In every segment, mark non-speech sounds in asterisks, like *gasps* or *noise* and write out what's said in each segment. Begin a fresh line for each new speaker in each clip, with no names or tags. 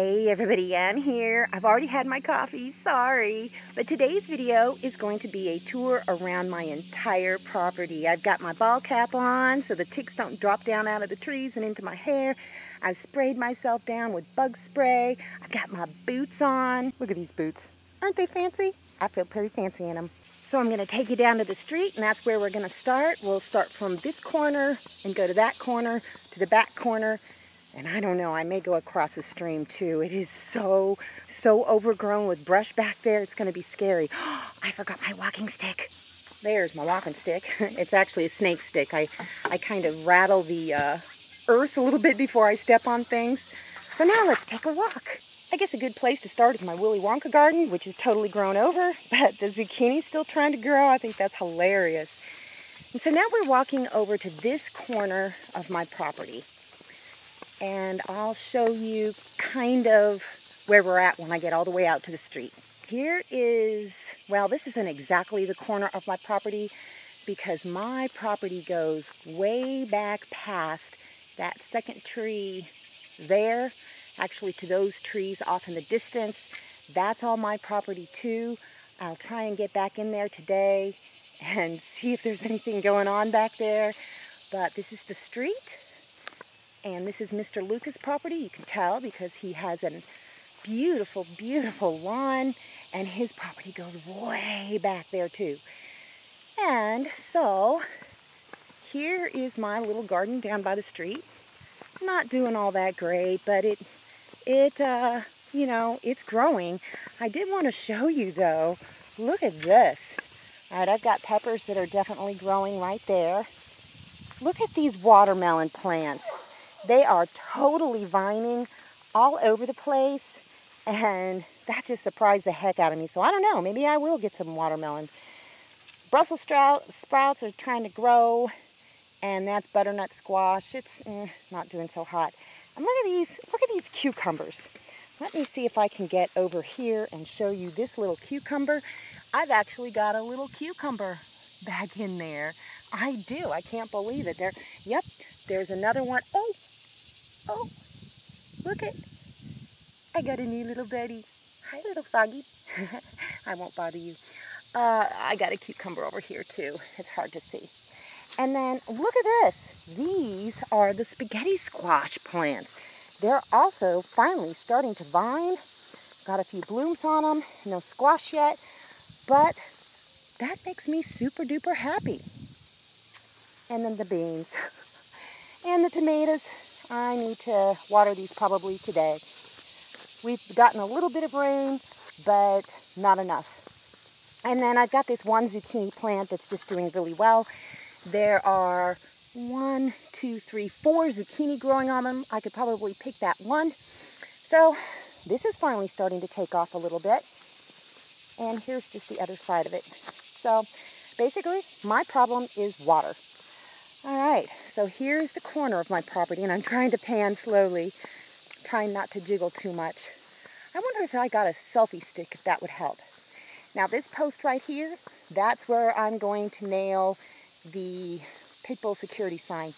Hey everybody, Ann here. I've already had my coffee, sorry. But today's video is going to be a tour around my entire property. I've got my ball cap on so the ticks don't drop down out of the trees and into my hair. I've sprayed myself down with bug spray. I've got my boots on. Look at these boots. Aren't they fancy? I feel pretty fancy in them. So I'm going to take you down to the street and that's where we're going to start. We'll start from this corner and go to that corner, to the back corner, and I don't know, I may go across the stream too. It is so, so overgrown with brush back there. It's going to be scary. *gasps* I forgot my walking stick. There's my walking stick. *laughs* It's actually a snake stick. I, I kind of rattle the uh, earth a little bit before I step on things. So now let's take a walk. I guess a good place to start is my Willy Wonka garden, which is totally grown over, *laughs* but the zucchini's still trying to grow. I think that's hilarious. And so now we're walking over to this corner of my property and I'll show you kind of where we're at when I get all the way out to the street. Here is, well, this isn't exactly the corner of my property because my property goes way back past that second tree there, actually to those trees off in the distance. That's all my property too. I'll try and get back in there today *laughs* and see if there's anything going on back there. But this is the street and this is Mr. Lucas' property. You can tell because he has a beautiful, beautiful lawn. And his property goes way back there too. And so here is my little garden down by the street. Not doing all that great, but it, it, uh, you know, it's growing. I did want to show you though. Look at this. All right, I've got peppers that are definitely growing right there. Look at these watermelon plants. They are totally vining all over the place, and that just surprised the heck out of me. So I don't know, maybe I will get some watermelon. Brussels sprout, sprouts are trying to grow, and that's butternut squash. It's eh, not doing so hot. And look at these, look at these cucumbers. Let me see if I can get over here and show you this little cucumber. I've actually got a little cucumber back in there. I do. I can't believe it. There, yep, there's another one. Oh, Oh, look at, I got a new little buddy. Hi, little Foggy. *laughs* I won't bother you. Uh, I got a cucumber over here too. It's hard to see. And then look at this. These are the spaghetti squash plants. They're also finally starting to vine. Got a few blooms on them. No squash yet. But that makes me super duper happy. And then the beans. *laughs* and the tomatoes. I need to water these probably today. We've gotten a little bit of rain, but not enough. And then I've got this one zucchini plant that's just doing really well. There are one, two, three, four zucchini growing on them. I could probably pick that one. So this is finally starting to take off a little bit. And here's just the other side of it. So basically, my problem is water. All right, so here's the corner of my property, and I'm trying to pan slowly, trying not to jiggle too much. I wonder if I got a selfie stick, if that would help. Now this post right here, that's where I'm going to nail the pitbull security sign.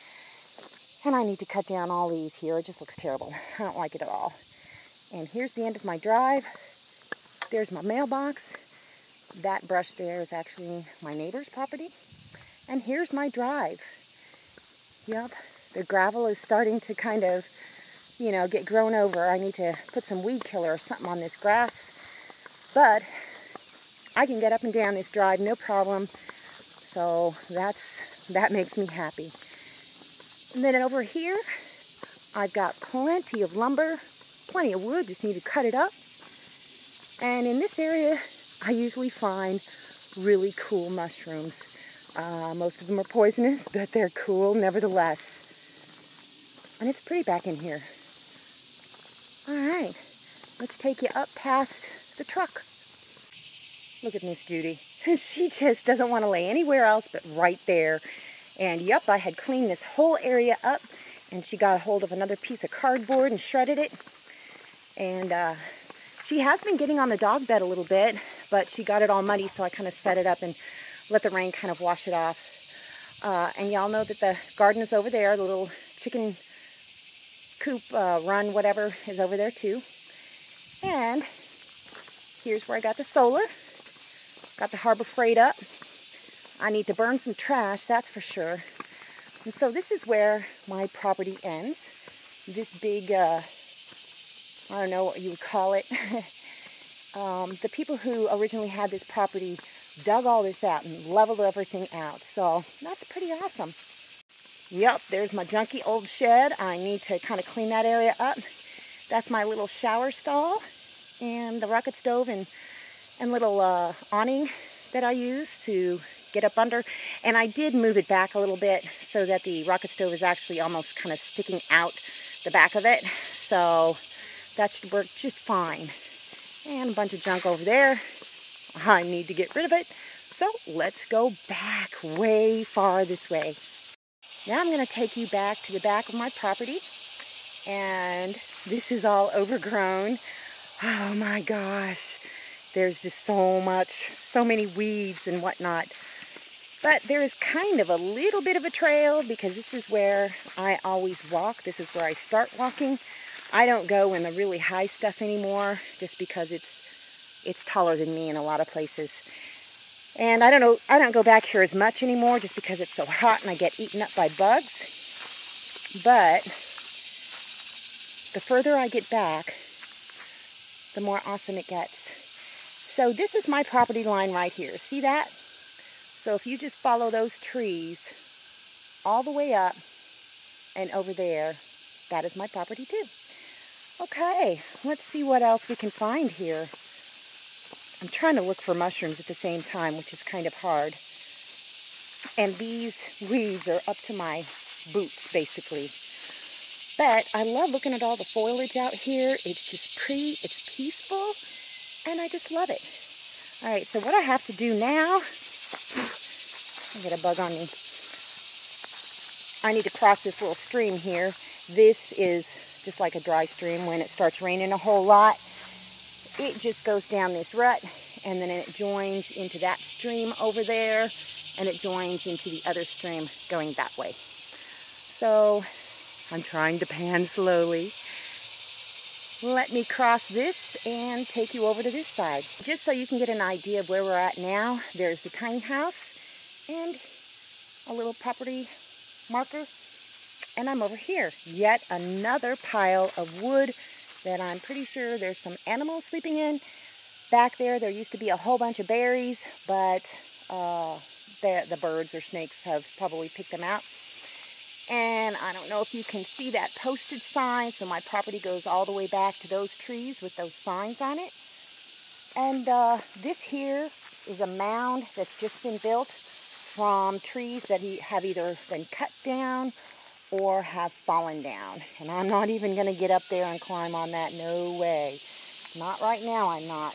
And I need to cut down all these here. It just looks terrible. *laughs* I don't like it at all. And here's the end of my drive. There's my mailbox. That brush there is actually my neighbor's property. And here's my drive. Yep, the gravel is starting to kind of, you know, get grown over. I need to put some weed killer or something on this grass. But I can get up and down this drive no problem. So that's that makes me happy. And then over here, I've got plenty of lumber, plenty of wood, just need to cut it up. And in this area, I usually find really cool mushrooms. Uh, most of them are poisonous, but they're cool nevertheless. And it's pretty back in here. All right, let's take you up past the truck. Look at Miss Judy. *laughs* she just doesn't want to lay anywhere else but right there. And yep, I had cleaned this whole area up and she got a hold of another piece of cardboard and shredded it. And uh, she has been getting on the dog bed a little bit, but she got it all muddy, so I kind of set it up and let the rain kind of wash it off. Uh, and y'all know that the garden is over there. The little chicken coop, uh, run, whatever, is over there too. And here's where I got the solar. Got the Harbor Freight up. I need to burn some trash, that's for sure. And so this is where my property ends. This big, uh, I don't know what you would call it. *laughs* um, the people who originally had this property dug all this out and leveled everything out. So that's pretty awesome. Yep, there's my junky old shed. I need to kind of clean that area up. That's my little shower stall and the rocket stove and, and little uh, awning that I use to get up under. And I did move it back a little bit so that the rocket stove is actually almost kind of sticking out the back of it. So that should work just fine. And a bunch of junk over there. I need to get rid of it. So let's go back way far this way. Now I'm going to take you back to the back of my property. And this is all overgrown. Oh my gosh. There's just so much, so many weeds and whatnot. But there is kind of a little bit of a trail because this is where I always walk. This is where I start walking. I don't go in the really high stuff anymore just because it's it's taller than me in a lot of places. And I don't know, I don't go back here as much anymore just because it's so hot and I get eaten up by bugs. But the further I get back, the more awesome it gets. So this is my property line right here. See that? So if you just follow those trees all the way up and over there, that is my property too. Okay, let's see what else we can find here. I'm trying to look for mushrooms at the same time, which is kind of hard. And these weeds are up to my boots, basically. But I love looking at all the foliage out here. It's just pretty, it's peaceful, and I just love it. All right, so what I have to do now I get a bug on me. I need to cross this little stream here. This is just like a dry stream. When it starts raining a whole lot, it just goes down this rut and then it joins into that stream over there and it joins into the other stream going that way. So I'm trying to pan slowly. Let me cross this and take you over to this side. Just so you can get an idea of where we're at now, there's the tiny house and a little property marker. And I'm over here. Yet another pile of wood that I'm pretty sure there's some animals sleeping in. Back there, there used to be a whole bunch of berries, but uh, the, the birds or snakes have probably picked them out. And I don't know if you can see that posted sign. So my property goes all the way back to those trees with those signs on it. And uh, this here is a mound that's just been built from trees that have either been cut down or have fallen down. And I'm not even going to get up there and climb on that. No way. Not right now, I'm not.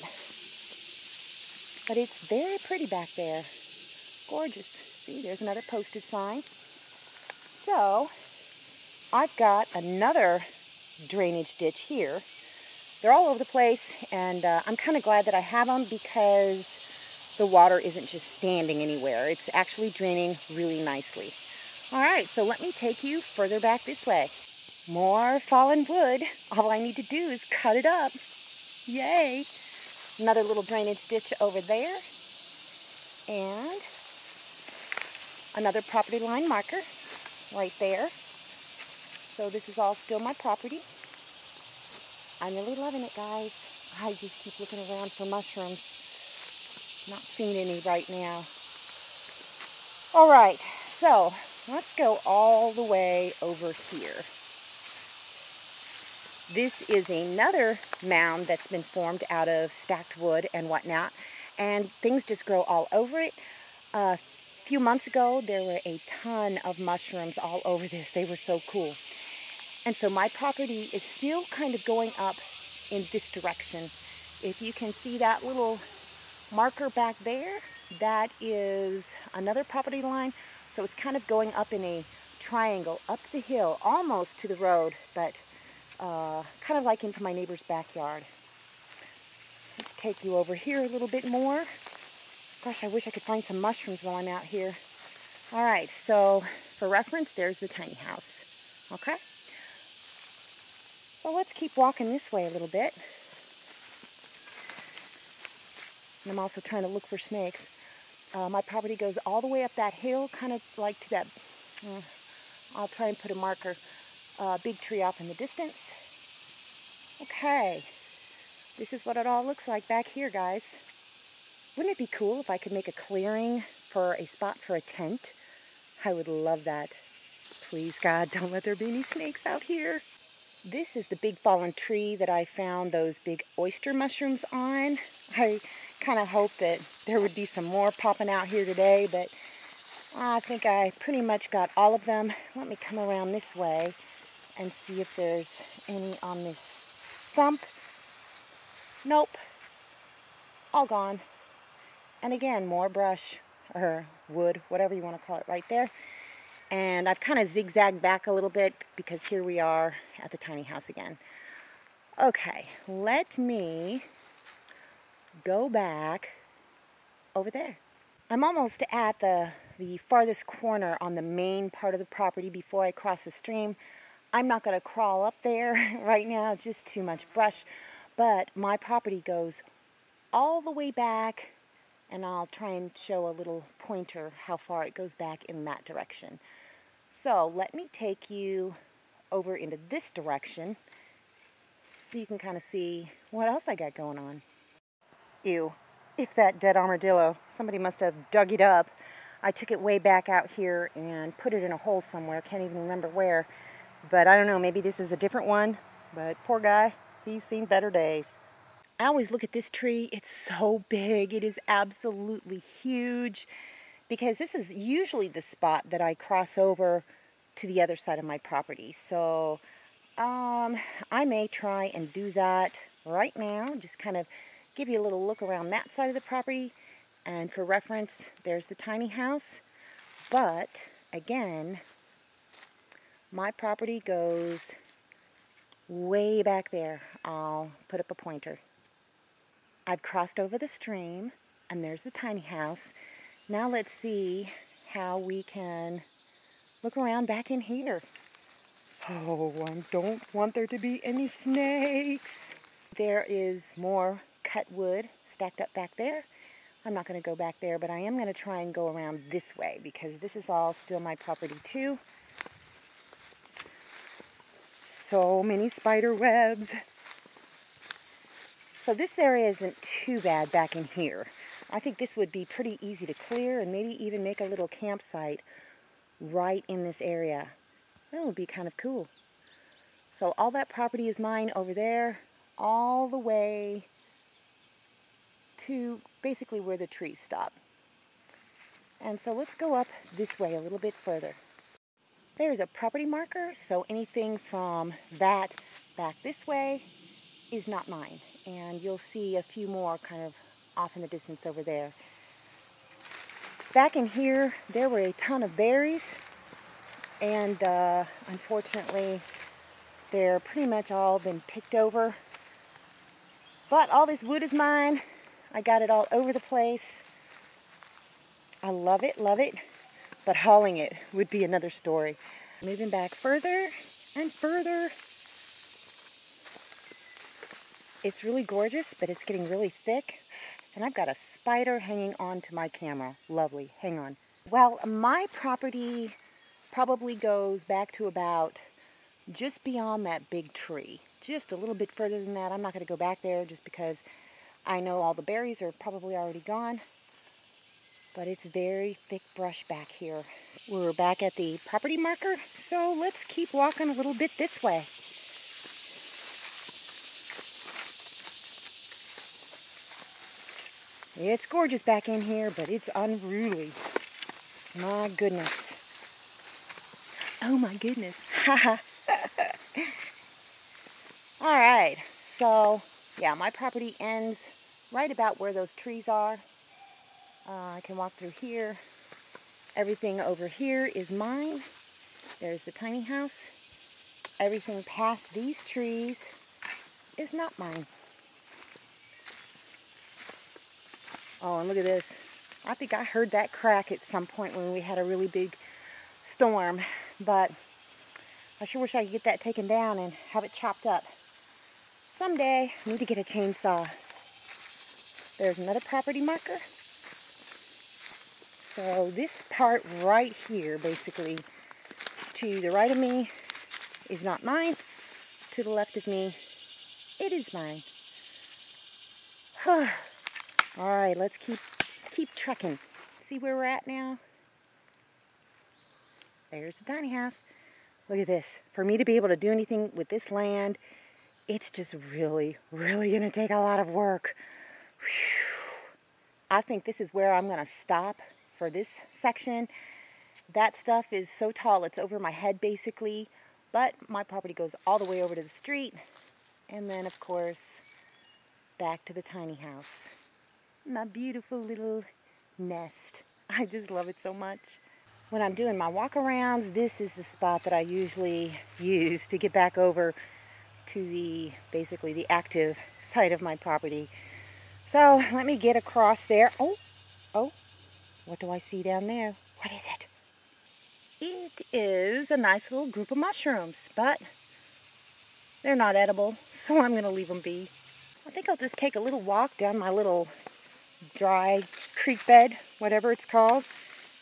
But it's very pretty back there. Gorgeous. See, there's another posted sign. So, I've got another drainage ditch here. They're all over the place, and uh, I'm kind of glad that I have them because the water isn't just standing anywhere. It's actually draining really nicely. All right, so let me take you further back this way. More fallen wood. All I need to do is cut it up. Yay! Another little drainage ditch over there. And another property line marker right there. So this is all still my property. I'm really loving it, guys. I just keep looking around for mushrooms. Not seeing any right now. All right, so let's go all the way over here. This is another mound that's been formed out of stacked wood and whatnot, and things just grow all over it. A few months ago, there were a ton of mushrooms all over this. They were so cool. And so my property is still kind of going up in this direction. If you can see that little marker back there, that is another property line. So it's kind of going up in a triangle up the hill, almost to the road, but uh, kind of like into my neighbor's backyard. Let's take you over here a little bit more. Gosh, I wish I could find some mushrooms while I'm out here. All right, so for reference, there's the tiny house. Okay? So let's keep walking this way a little bit. And I'm also trying to look for snakes. Uh, my property goes all the way up that hill, kind of like to that, uh, I'll try and put a marker, uh, big tree off in the distance. Okay, this is what it all looks like back here, guys. Wouldn't it be cool if I could make a clearing for a spot for a tent? I would love that. Please, God, don't let there be any snakes out here. This is the big fallen tree that I found those big oyster mushrooms on. I kind of hoped that there would be some more popping out here today, but I think I pretty much got all of them. Let me come around this way and see if there's any on this stump. Nope. All gone. And again, more brush or wood, whatever you want to call it right there. And I've kind of zigzagged back a little bit because here we are at the tiny house again. Okay, let me go back over there. I'm almost at the, the farthest corner on the main part of the property before I cross the stream. I'm not going to crawl up there *laughs* right now, just too much brush. But my property goes all the way back, and I'll try and show a little pointer how far it goes back in that direction. So let me take you over into this direction so you can kind of see what else I got going on. Ew, it's that dead armadillo. Somebody must have dug it up. I took it way back out here and put it in a hole somewhere. Can't even remember where. But I don't know, maybe this is a different one. But poor guy, he's seen better days. I always look at this tree. It's so big. It is absolutely huge because this is usually the spot that I cross over to the other side of my property. So um, I may try and do that right now. Just kind of give you a little look around that side of the property. And for reference, there's the tiny house. But again, my property goes way back there. I'll put up a pointer. I've crossed over the stream and there's the tiny house. Now let's see how we can look around back in here. Oh, I don't want there to be any snakes. There is more cut wood stacked up back there. I'm not going to go back there, but I am going to try and go around this way because this is all still my property too. So many spider webs. So this area isn't too bad back in here. I think this would be pretty easy to clear and maybe even make a little campsite right in this area. That would be kind of cool. So all that property is mine over there, all the way to basically where the trees stop. And so let's go up this way a little bit further. There's a property marker, so anything from that back this way is not mine. And you'll see a few more kind of off in the distance over there. Back in here, there were a ton of berries, and uh, unfortunately, they're pretty much all been picked over. But all this wood is mine. I got it all over the place. I love it, love it. But hauling it would be another story. Moving back further and further. It's really gorgeous, but it's getting really thick. And I've got a spider hanging on to my camera. Lovely. Hang on. Well, my property probably goes back to about just beyond that big tree. Just a little bit further than that. I'm not going to go back there just because I know all the berries are probably already gone. But it's very thick brush back here. We're back at the property marker, so let's keep walking a little bit this way. It's gorgeous back in here, but it's unruly. My goodness. Oh my goodness. *laughs* All right, so yeah, my property ends right about where those trees are. Uh, I can walk through here. Everything over here is mine. There's the tiny house. Everything past these trees is not mine. Oh, and look at this. I think I heard that crack at some point when we had a really big storm, but I sure wish I could get that taken down and have it chopped up. Someday, I need to get a chainsaw. There's another property marker. So this part right here, basically, to the right of me is not mine. To the left of me, it is mine. *sighs* All right, let's keep keep trekking. See where we're at now? There's the tiny house. Look at this. For me to be able to do anything with this land, it's just really, really to take a lot of work. I think this is where I'm going to stop for this section. That stuff is so tall, it's over my head basically, but my property goes all the way over to the street, and then of course, back to the tiny house. My beautiful little nest. *laughs* I just love it so much. When I'm doing my walk arounds, this is the spot that I usually use to get back over to the, basically the active side of my property. So let me get across there. Oh, oh, what do I see down there? What is it? It is a nice little group of mushrooms, but they're not edible, so I'm going to leave them be. I think I'll just take a little walk down my little dry creek bed, whatever it's called.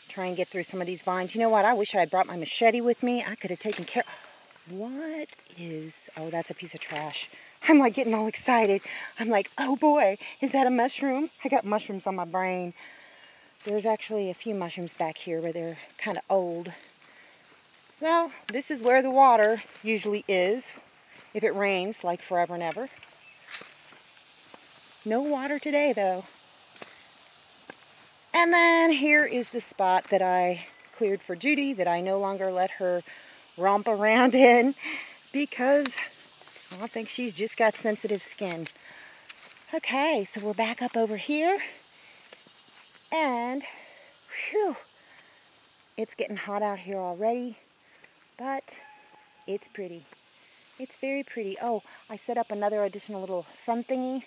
Try and get through some of these vines. You know what? I wish I had brought my machete with me. I could have taken care... What is... Oh, that's a piece of trash. I'm like getting all excited. I'm like, oh boy, is that a mushroom? I got mushrooms on my brain. There's actually a few mushrooms back here, but they're kind of old. Well, this is where the water usually is, if it rains, like forever and ever. No water today, though. And then here is the spot that I cleared for Judy, that I no longer let her romp around *laughs* in, because I think she's just got sensitive skin. Okay, so we're back up over here. And, whew, it's getting hot out here already, but it's pretty. It's very pretty. Oh, I set up another additional little sun thingy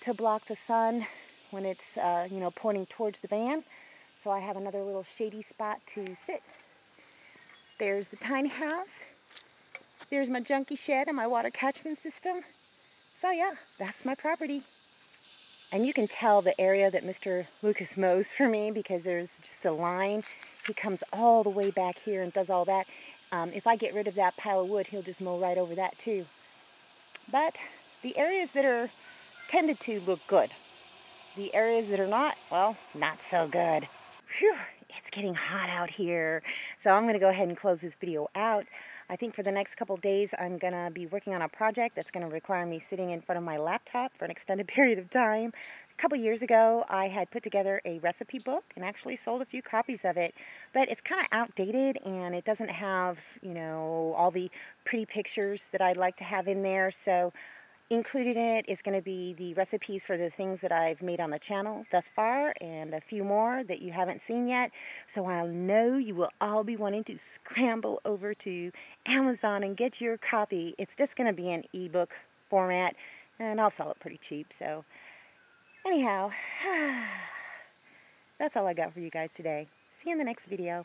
to block the sun when it's, uh, you know, pointing towards the van. So I have another little shady spot to sit. There's the tiny house. There's my junkie shed and my water catchment system. So yeah, that's my property. And you can tell the area that Mr. Lucas mows for me because there's just a line. He comes all the way back here and does all that. Um, if I get rid of that pile of wood, he'll just mow right over that too. But the areas that are tended to look good. The areas that are not, well, not so good. Whew, it's getting hot out here. So I'm going to go ahead and close this video out. I think for the next couple days I'm going to be working on a project that's going to require me sitting in front of my laptop for an extended *laughs* period of time. A couple years ago I had put together a recipe book and actually sold a few copies of it, but it's kind of outdated and it doesn't have, you know, all the pretty pictures that I'd like to have in there, so Included in it is going to be the recipes for the things that I've made on the channel thus far and a few more that you haven't seen yet. So I know you will all be wanting to scramble over to Amazon and get your copy. It's just going to be an ebook format and I'll sell it pretty cheap. So anyhow, *sighs* that's all I got for you guys today. See you in the next video.